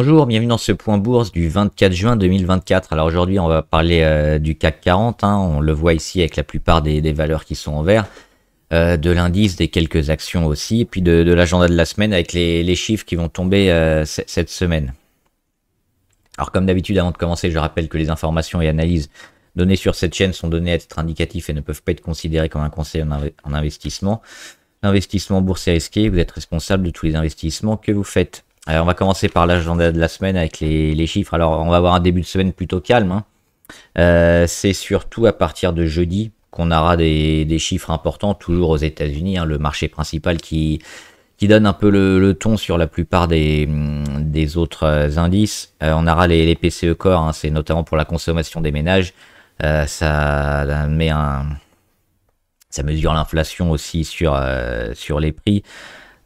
Bonjour, bienvenue dans ce point bourse du 24 juin 2024. Alors aujourd'hui, on va parler euh, du CAC 40. Hein. on le voit ici avec la plupart des, valeurs qui sont en vert, euh, de l'indice, des quelques actions aussi, puis de, l'agenda de la semaine avec les, chiffres qui vont tomber euh, cette semaine. Alors comme d'habitude, avant de commencer, je rappelle que les informations et analyses données sur cette chaîne sont données à être indicatifs et ne peuvent pas être considérées comme un conseil en, investissement. L'investissement boursier risqué, vous êtes responsable de tous les investissements que vous faites. Alors, on va commencer par l'agenda de la semaine avec les, chiffres. Alors, on va avoir un début de semaine plutôt calme. Hein. Euh, c'est surtout à partir de jeudi qu'on aura des, chiffres importants, toujours aux États-Unis, hein, le marché principal qui, qui donne un peu le, ton sur la plupart des, des autres euh, indices. Euh, on aura les, PCE Core, hein, c'est notamment pour la consommation des ménages. ça met un, ça mesure l'inflation aussi sur, sur les prix.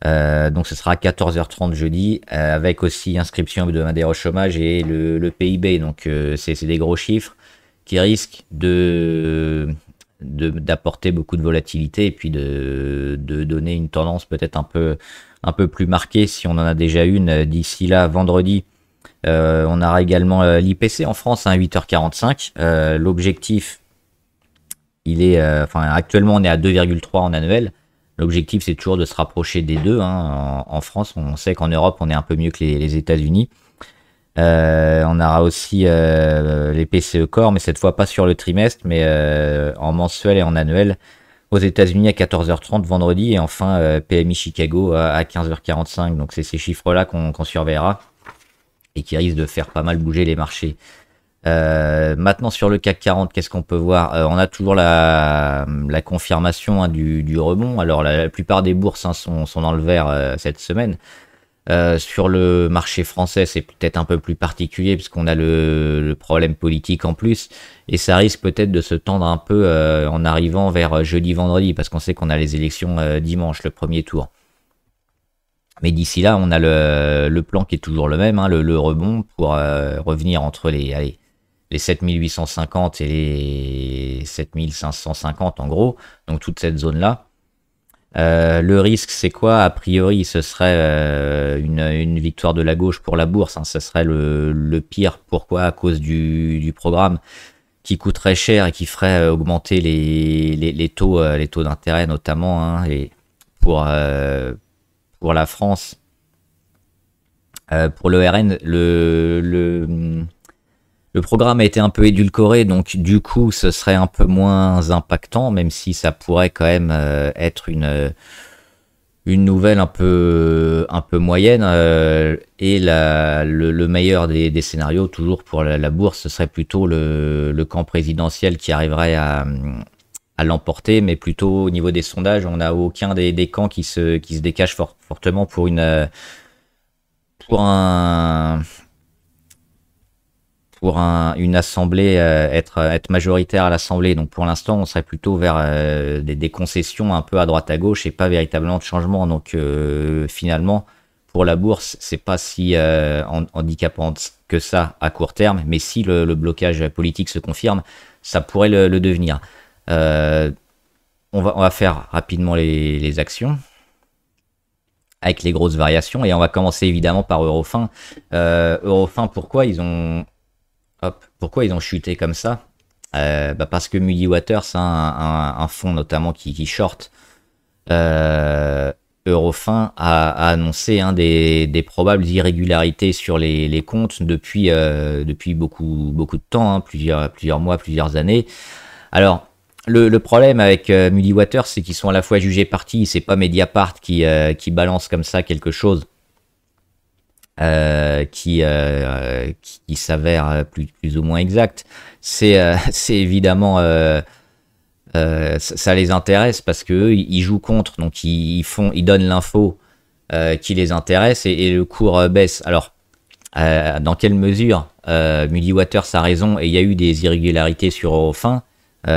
Euh, donc ce sera à 14h30 jeudi, euh, avec aussi inscription hebdomadaire au chômage et le, PIB. Donc euh, c'est des gros chiffres qui risquent de d'apporter beaucoup de volatilité et puis de, de donner une tendance peut-être un peu, un peu plus marquée si on en a déjà une d'ici là vendredi. on aura également l'IPC en France à hein, 8h45. L'objectif, il est, enfin actuellement on est à 2,3 en annuel. L'objectif, c'est toujours de se rapprocher des deux. Hein. En, France, on sait qu'en Europe, on est un peu mieux que les, États-Unis. Euh, on aura aussi euh, les PCE Core, mais cette fois pas sur le trimestre, mais euh, en mensuel et en annuel. Aux États-Unis à 14h30 vendredi et enfin PMI Chicago à 15h45. Donc c'est ces chiffres-là qu'on surveillera et qui risquent de faire pas mal bouger les marchés. Euh, maintenant sur le CAC 40, qu'est-ce qu'on peut voir? Euh, On a toujours la, confirmation hein, du, rebond. Alors la, plupart des bourses hein, sont, dans le vert euh, cette semaine. sur le marché français, c'est peut-être un peu plus particulier puisqu'on a le, problème politique en plus et ça risque peut-être de se tendre un peu en arrivant vers jeudi-vendredi parce qu'on sait qu'on a les élections dimanche, le premier tour. Mais d'ici là, on a le, plan qui est toujours le même, hein, le, rebond pour revenir entre les, allez, les 7850 et les 7550 en gros, donc toute cette zone-là. Euh, le risque, c'est quoi? A priori, ce serait euh, une, victoire de la gauche pour la bourse. Hein. ce serait le, pire. Pourquoi? À cause du, programme qui coûterait cher et qui ferait euh, augmenter les, taux, les taux d'intérêt notamment. Hein, pour, la France, pour le RN, le le programme a été un peu édulcoré, donc du coup, ce serait un peu moins impactant, même si ça pourrait quand même euh, être une, euh, une nouvelle un peu, un peu moyenne. Euh, et le, meilleur des, scénarios, toujours pour la, bourse, ce serait plutôt le, camp présidentiel qui arriverait à, l'emporter, mais plutôt au niveau des sondages, on n'a aucun des, camps qui se, qui se fortement pour une pour un, pour une assemblée euh, être, être majoritaire à l'assemblée. Donc pour l'instant, on serait plutôt vers euh, des, concessions un peu à droite à gauche et pas véritablement de changement. Donc euh, finalement, pour la bourse, c'est pas si handicapant que ça à court terme, mais si le, blocage politique se confirme, ça pourrait le, devenir. on, va, on va faire rapidement les, actions avec les grosses variations. Et on va commencer évidemment par Eurofin. Euh, Eurofin, pourquoi? Ils ont pourquoi ils ont chuté comme ça? Euh, bah Parce que Moody Waters, un, un, fonds notamment qui, short euh, Eurofin, a, annoncé hein, des, probables irrégularités sur les, comptes depuis, euh, depuis beaucoup, beaucoup de temps, hein, plusieurs, plusieurs mois, plusieurs années. Alors, le, problème avec euh, Waters, c'est qu'ils sont à la fois jugés partis, c'est pas Mediapart qui, qui balance comme ça quelque chose euh, qui, euh, qui s'avère plus, plus ou moins exact, c'est euh, évidemment ça les intéresse parce que ils jouent contre, donc ils, font, ils donnent l'info qui les intéresse et, le cours baisse. Alors, dans quelle mesure Moody Waters a raison et il y a eu des irrégularités sur Eurofin On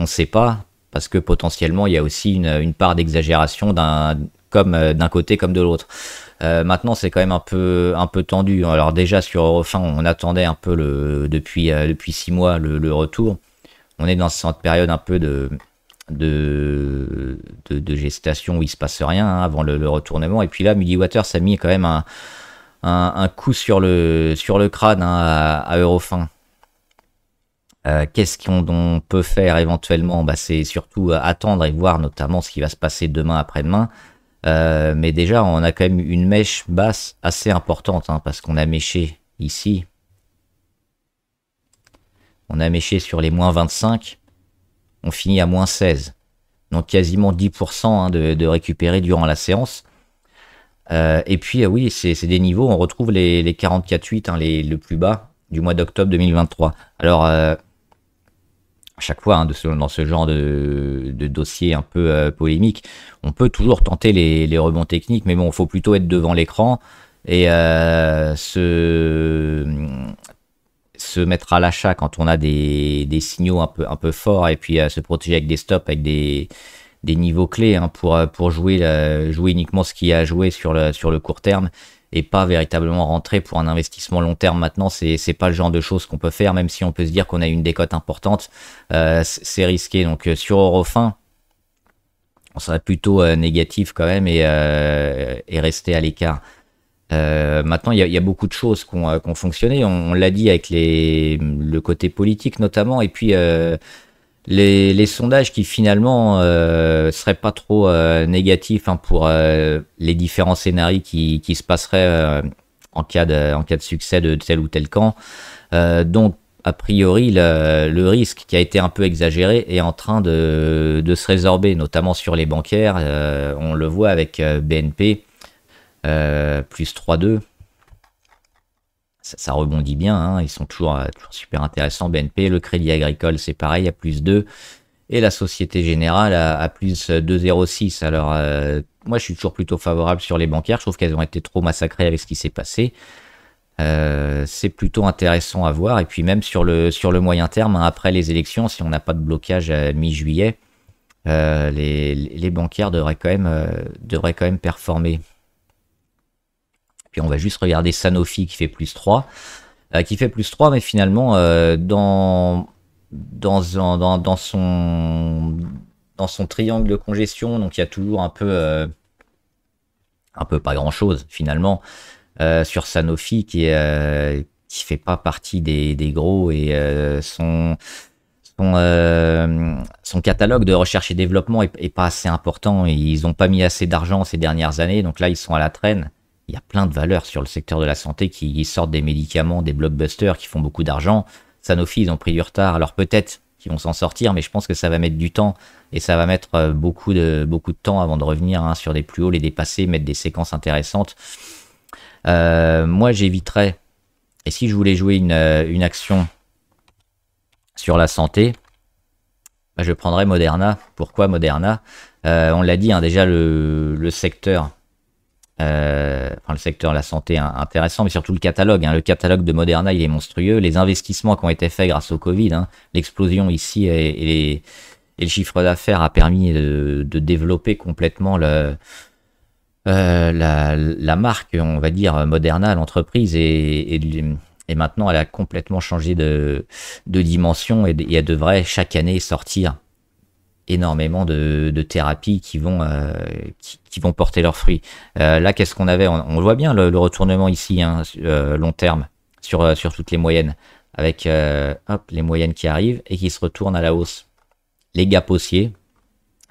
ne sait pas parce que potentiellement il y a aussi une, une part d'exagération d'un côté comme de l'autre. Euh, maintenant, c'est quand même un peu, un peu tendu. Alors déjà sur Eurofin, on attendait un peu depuis, euh, depuis six mois le, retour. On est dans cette période un peu de, de, gestation où il se passe rien hein, avant le, retournement. Et puis là, Midi Waters a mis quand même un, un, coup sur le, sur le crâne hein, à, Eurofin. Euh, qu'est-ce qu'on peut faire éventuellement? Bah, C'est surtout attendre et voir notamment ce qui va se passer demain après-demain. Euh, mais déjà, on a quand même une mèche basse assez importante, hein, parce qu'on a méché ici. On a méché sur les moins 25. On finit à moins 16. Donc quasiment 10% hein, de, de récupérer durant la séance. et puis, oui, c'est des niveaux, on retrouve les, les 44,8, hein, le plus bas du mois d'octobre 2023. Alors, chaque fois hein, dans ce genre de, dossier un peu euh, polémique, on peut toujours tenter les, rebonds techniques, mais bon, il faut plutôt être devant l'écran et euh, se, se mettre à l'achat quand on a des, signaux un peu, un peu forts et puis euh, se protéger avec des stops, avec des, niveaux clés hein, pour, pour jouer, jouer uniquement ce qui a joué sur le, sur le court terme et pas véritablement rentrer pour un investissement long terme maintenant. C'est c'est pas le genre de choses qu'on peut faire, même si on peut se dire qu'on a une décote importante. Euh, c'est risqué. Donc euh, sur Eurofin, on serait plutôt euh, négatif quand même et, rester à l'écart. maintenant, il y, a, beaucoup de choses qui ont, fonctionné. On, l'a dit avec les, le côté politique notamment, et puis les, sondages qui finalement euh, seraient pas trop euh, négatifs hein, pour euh, les différents scénarios qui, se passeraient en, cas de, succès de tel ou tel camp. donc, a priori, le, le, risque qui a été un peu exagéré est en train de, de se résorber, notamment sur les bancaires. on le voit avec BNP, plus 3-2 ça, rebondit bien, hein. ils sont toujours, euh, toujours, super intéressants. BNP, le Crédit Agricole, c'est pareil, à plus 2. Et la Société Générale à, plus 2,06. Alors, euh, moi, je suis toujours plutôt favorable sur les bancaires. Je trouve qu'elles ont été trop massacrées avec ce qui s'est passé. Euh, c'est plutôt intéressant à voir. Et puis même sur le, sur le moyen terme, hein, après les élections, si on n'a pas de blocage à mi-juillet, les, les, bancaires quand même, devraient quand même performer. Puis on va juste regarder Sanofi qui fait plus 3. Euh, qui fait plus 3, mais finalement, euh, dans, son, triangle de congestion, donc il y a toujours un peu, euh, un peu pas grand chose finalement, sur Sanofi qui, est, qui fait pas partie des, gros et son. Catalogue de recherche et développement est, est pas assez important. Ils n'ont pas mis assez d'argent ces dernières années, donc là ils sont à la traîne il y a plein de valeurs sur le secteur de la santé qui sortent des médicaments, des blockbusters qui font beaucoup d'argent. Sanofi, ils ont pris du retard. Alors peut-être qu'ils vont s'en sortir, mais je pense que ça va mettre du temps et ça va mettre euh, beaucoup de, temps avant de revenir hein, sur des plus hauts, les dépasser, mettre des séquences intéressantes. Euh, moi, j'éviterais, et si je voulais jouer une, euh, action sur la santé, bah, je prendrais Moderna. Pourquoi Moderna? On l'a dit, hein, déjà le secteur euh, enfin, le secteur de la santé intéressant, mais surtout le catalogue. Hein. Le catalogue de Moderna, il est monstrueux. Les investissements qui ont été faits grâce au Covid, hein, l'explosion ici et, le chiffre d'affaires a permis de, développer complètement euh, la, marque, on va dire, Moderna, l'entreprise, et, et, maintenant elle a complètement changé de, dimension et, et elle devrait chaque année sortir énormément de, thérapies qui vont, euh, qui, vont porter leurs fruits. Euh, là, qu'est-ce qu'on avait? On, voit bien le, retournement ici, hein, euh, long terme, sur, sur toutes les moyennes, avec hop, les moyennes qui arrivent et qui se retournent à la hausse. Les gaps haussiers,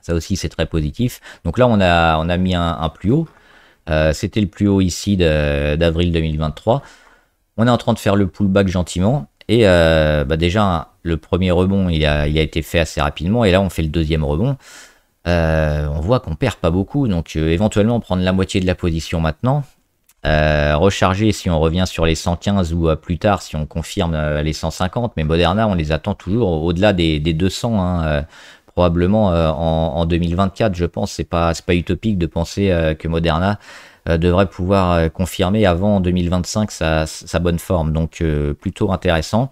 ça aussi c'est très positif. Donc là, on a, on a mis un, plus haut. C'était le plus haut ici d'avril 2023. On est en train de faire le pullback gentiment. Et bah déjà, le premier rebond, il a, été fait assez rapidement, et là, on fait le deuxième rebond. Euh, on voit qu'on perd pas beaucoup, donc euh, éventuellement prendre la moitié de la position maintenant. Euh, recharger si on revient sur les 115 ou plus tard si on confirme les 150, mais Moderna, on les attend toujours au-delà des, 200, hein, probablement en, 2024, je pense. C'est pas, pas utopique de penser que Moderna devrait pouvoir confirmer avant 2025 sa, sa bonne forme, donc plutôt intéressant.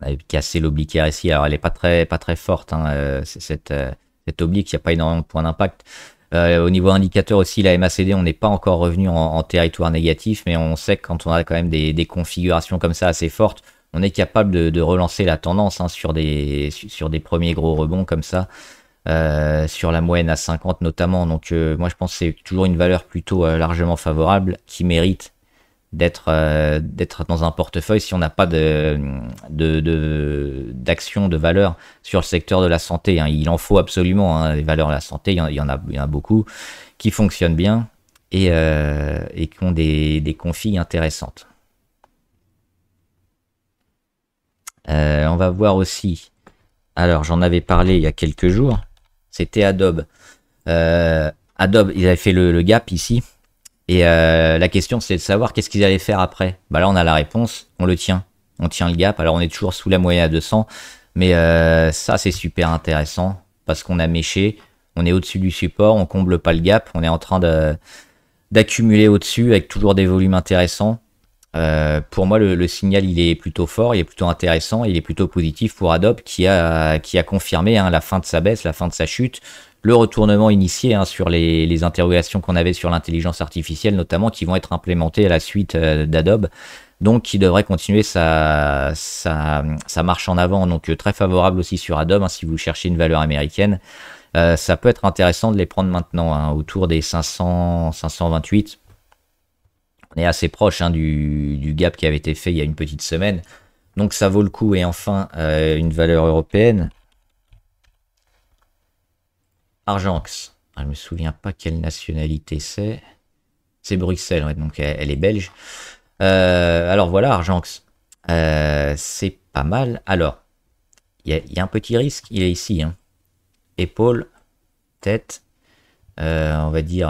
Avait cassé l'oblique ici. Alors, elle n'est pas très, forte, hein, euh, cette, euh, cette oblique. Il n'y a pas énormément de points d'impact. Euh, au niveau indicateur aussi, la MACD, on n'est pas encore revenu en, territoire négatif, mais on sait que quand on a quand même des, configurations comme ça assez fortes, on est capable de, relancer la tendance hein, sur, des, sur des premiers gros rebonds comme ça. sur la moyenne à 50 notamment. Donc moi je pense que c'est toujours une valeur plutôt largement favorable qui mérite d'être euh, d'être dans un portefeuille si on n'a pas d'action de, valeur sur le secteur de la santé. Hein. Il en faut absolument hein, des valeurs de la santé. Il y, en, a, beaucoup qui fonctionnent bien et, euh, qui ont des, des configs intéressantes. Euh, on va voir aussi. Alors j'en avais parlé il y a quelques jours. C'était Adobe. Adobe, ils avaient fait le gap ici et euh, la question, c'est de savoir qu'est-ce qu'ils allaient faire après. Bah là, on a la réponse, on le tient. On tient le gap. Alors, on est toujours sous la moyenne à 200. Mais euh, ça, c'est super intéressant parce qu'on a méché. On est au-dessus du support, on comble pas le gap. On est en train d'accumuler au-dessus avec toujours des volumes intéressants. Euh, pour moi, le, signal, il est plutôt fort, il est plutôt intéressant, il est plutôt positif pour Adobe qui a, confirmé hein, la fin de sa baisse, la fin de sa chute le retournement initié hein, sur les, interrogations qu'on avait sur l'intelligence artificielle, notamment qui vont être implémentées à la suite euh, d'Adobe. Donc, qui devrait continuer sa, marche en avant. Donc, euh, très favorable aussi sur Adobe, hein, si vous cherchez une valeur américaine. Euh, ça peut être intéressant de les prendre maintenant, hein, autour des 500, 528. On est assez proche du, gap qui avait été fait il y a une petite semaine. Donc, ça vaut le coup. Et enfin, une valeur européenne. Argenx. Je me souviens pas quelle nationalité c'est. C'est Bruxelles, donc elle, est belge. Euh, alors voilà, Argenx. Euh, c'est pas mal. Alors, il y, a un petit risque, il est ici. Hein. Épaule, tête, euh, on va dire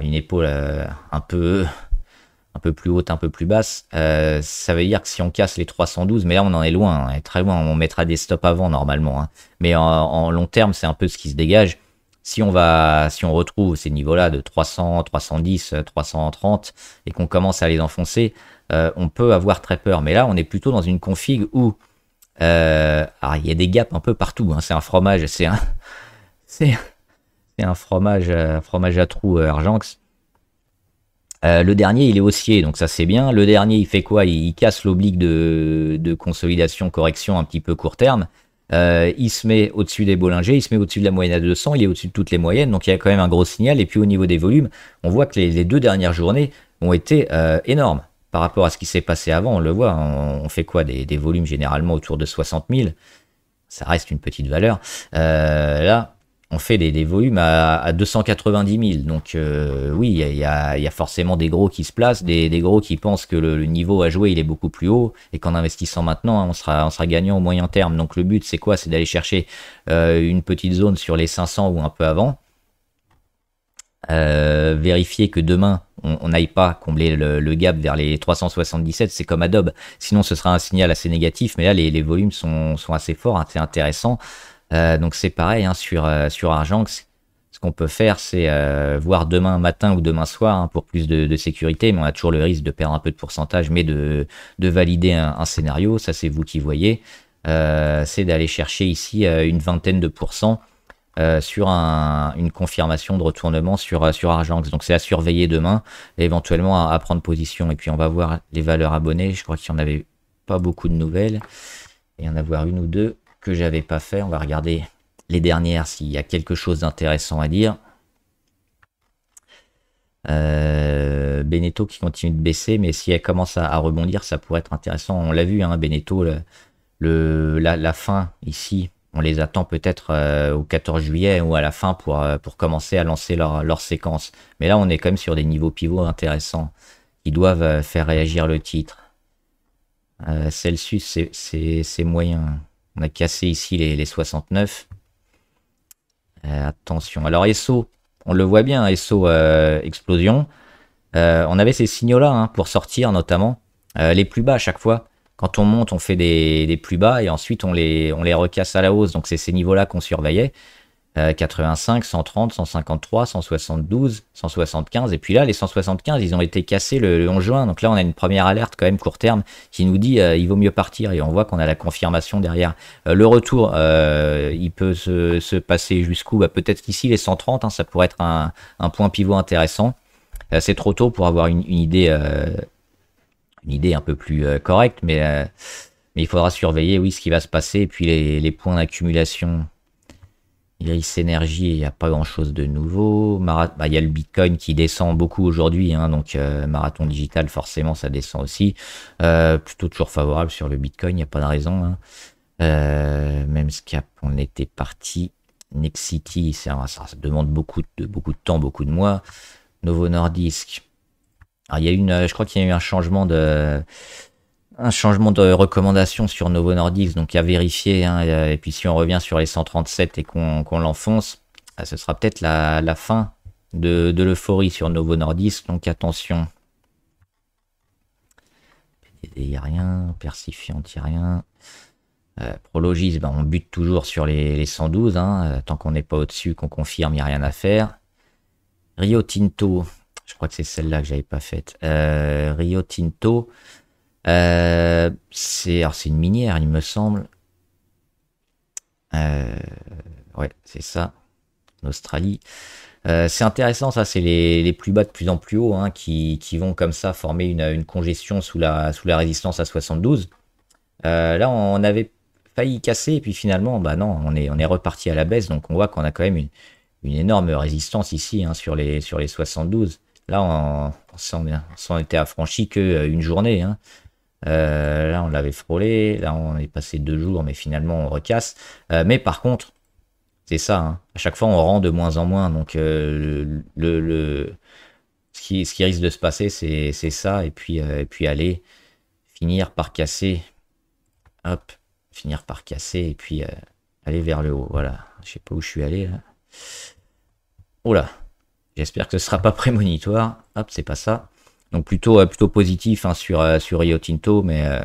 une épaule un peu un peu plus haute, un peu plus basse, ça veut dire que si on casse les 312, mais là on en est loin, hein, très loin, on mettra des stops avant normalement. Hein. Mais en, long terme, c'est un peu ce qui se dégage si on va, si on retrouve ces niveaux-là de 300, 310, 330 et qu'on commence à les enfoncer, euh, on peut avoir très peur. Mais là, on est plutôt dans une config où euh, il y a des gaps un peu partout. Hein. C'est un fromage, c'est un, c'est, un fromage, euh, fromage à trous Argenx. le dernier, il est haussier, donc ça c'est bien. Le dernier, il fait quoi? Il, casse l'oblique de consolidation, correction un petit peu court terme. Euh, il se met au-dessus des Bollinger, il se met au-dessus de la moyenne à 200, il est au-dessus de toutes les moyennes, donc il y a quand même un gros signal. Et puis au niveau des volumes, on voit que les, deux dernières journées ont été euh, énormes par rapport à ce qui s'est passé avant. On le voit, on, fait quoi des, volumes généralement autour de 60 000. Ça reste une petite valeur. Euh, là, on fait des, volumes à, 290 000. Donc euh, oui, il y a, forcément des gros qui se placent, des, gros qui pensent que le, niveau à jouer il est beaucoup plus haut et qu'en investissant maintenant, hein, on sera, gagnant au moyen terme. Donc le but c'est quoi? C'est d'aller chercher euh, une petite zone sur les 500 ou un peu avant. Euh, vérifier que demain on n'aille pas combler le, gap vers les 377, c'est comme Adobe. Sinon ce sera un signal assez négatif, mais là les, volumes sont, sont assez forts, hein, c'est intéressant. Euh, donc c'est pareil hein, sur, euh, sur Argenx. Ce qu'on peut faire, c'est euh, voir demain matin ou demain soir hein, pour plus de, sécurité, mais on a toujours le risque de perdre un peu de pourcentage, mais de, de valider un, scénario, ça c'est vous qui voyez. c'est d'aller chercher ici une vingtaine de pourcents sur une confirmation de retournement sur, sur Argenx. Donc c'est à surveiller demain et éventuellement à, prendre position. Et puis on va voir les valeurs abonnées. Je crois qu'il n'y en avait pas beaucoup de nouvelles. Et en avoir une ou deux que j'avais pas fait. On va regarder les dernières s'il y a quelque chose d'intéressant à dire. Euh, qui continue de baisser, mais si elle commence à, rebondir, ça pourrait être intéressant. On l'a vu, hein, le, la, fin ici, on les attend peut-être euh, au 14 juillet ou à la fin pour, euh, commencer à lancer leur, séquence. Mais là, on est quand même sur des niveaux pivots intéressants qui doivent faire réagir le titre. Celsius, c'est moyen. On a cassé ici les, 69. Euh, attention. Alors SO, on le voit bien, SO euh, explosion. Euh, on avait ces signaux-là hein, pour sortir notamment. les plus bas à chaque fois. Quand on monte, on fait des, plus bas et ensuite on les, on les recasse à la hausse. Donc c'est ces niveaux-là qu'on surveillait. 85, 130, 153, 172, 175. Et puis là, les 175, ils ont été cassés le, 11 juin. Donc là, on a une première alerte quand même court terme qui nous dit euh, il vaut mieux partir. Et on voit qu'on a la confirmation derrière. Euh, le retour, euh, il peut se, passer jusqu'où? Bah, Peut-être qu'ici, les 130, hein, ça pourrait être un, point pivot intéressant. C'est trop tôt pour avoir une, idée, un peu plus correcte, mais, mais il faudra surveiller oui, ce qui va se passer. Et puis les points d'accumulation Iris Energy, il n'y a pas grand chose de nouveau. Bah, il y a le Bitcoin qui descend beaucoup aujourd'hui, hein, donc euh, Marathon Digital, forcément, ça descend aussi. Euh, plutôt toujours favorable sur le Bitcoin, il n'y a pas de raison. Hein. Euh, même Scap, on était parti. Nexity, ça, ça, demande beaucoup de, temps, beaucoup de mois. Novo Nordisk. il y a je crois qu'il y a eu un changement de un changement de recommandation sur Novo Nordisk, donc à vérifier. Hein, et puis si on revient sur les 137 et qu'on l'enfonce, ah, ce sera peut-être la, fin de, l'euphorie sur Novo Nordisk. Donc attention. il n'y a rien. Persifiant, il n'y a rien. Euh, Prologis, ben, on bute toujours sur les, 112. Hein, euh, tant qu'on n'est pas au-dessus, qu'on confirme, il n'y a rien à faire. Rio Tinto, je crois que c'est celle-là que j'avais pas faite. Euh, Rio Tinto, euh, c'est une minière, il me semble. Euh, ouais, c'est ça. En Australie. Euh, c'est intéressant, ça, c'est les, plus bas de plus en plus haut hein, qui, vont comme ça former une, congestion sous la, sous la résistance à 72. là, on avait failli casser, et puis finalement, bah non, on est, on est reparti à la baisse, donc on voit qu'on a quand même une, énorme résistance ici hein, sur, les, sur les 72. Là, on, s'en était affranchi qu'une journée. Hein. Euh, là, on l'avait frôlé. Là, on est passé deux jours, mais finalement, on recasse. Euh, mais par contre, c'est ça. Hein. À chaque fois, on rend de moins en moins. Donc, euh, le, le, ce, qui, risque de se passer, c'est ça. Et puis, et puis aller finir par casser. Hop, finir par casser. Et puis aller vers le haut. Voilà. Je sais pas où je suis allé là. Oula. J'espère que ce sera pas prémonitoire. Hop, c'est pas ça. Donc plutôt, euh, plutôt positif hein, sur, euh, sur Rio Tinto, mais il euh,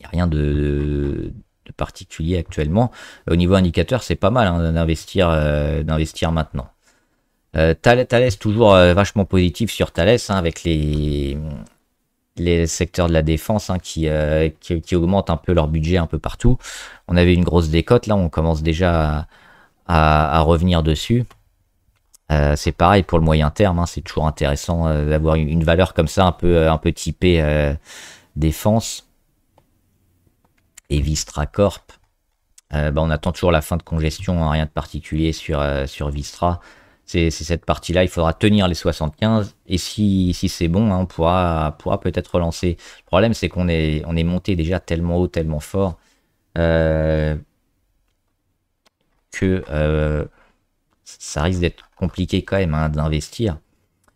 n'y a rien de, particulier actuellement. Au niveau indicateur, c'est pas mal hein, d'investir maintenant. Thales, toujours vachement positif sur Thales, hein, avec les, secteurs de la défense qui, qui, augmentent un peu leur budget un peu partout. On avait une grosse décote, là on commence déjà à revenir dessus. Euh, c'est pareil pour le moyen terme, hein, c'est toujours intéressant euh, d'avoir une, valeur comme ça, un peu, euh, un peu typée défense. Et Vistra Corp, bah, on attend toujours la fin de congestion, hein, rien de particulier sur, sur Vistra. C'est cette partie-là, il faudra tenir les 75, et si, si c'est bon, hein, on pourra, pourra peut-être relancer. Le problème, c'est qu'on est, on est monté déjà tellement haut, tellement fort, que ça risque d'être compliqué quand même hein, d'investir.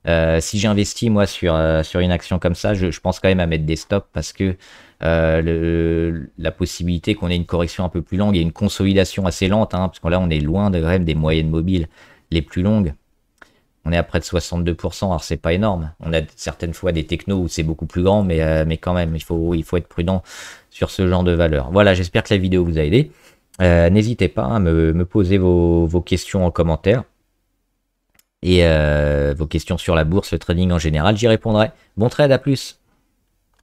Euh, si j'investis moi sur, euh, sur une action comme ça, je, pense quand même à mettre des stops parce que euh, la possibilité qu'on ait une correction un peu plus longue et une consolidation assez lente, hein, parce que là on est loin de même des moyennes mobiles les plus longues. On est à près de 62%, alors c'est pas énorme. On a certaines fois des technos où c'est beaucoup plus grand, mais, mais quand même, il faut, il faut être prudent sur ce genre de valeur. Voilà, j'espère que la vidéo vous a aidé. N'hésitez pas à me, me poser vos, vos questions en commentaire et euh, vos questions sur la bourse, le trading en général, j'y répondrai. Bon trade, à plus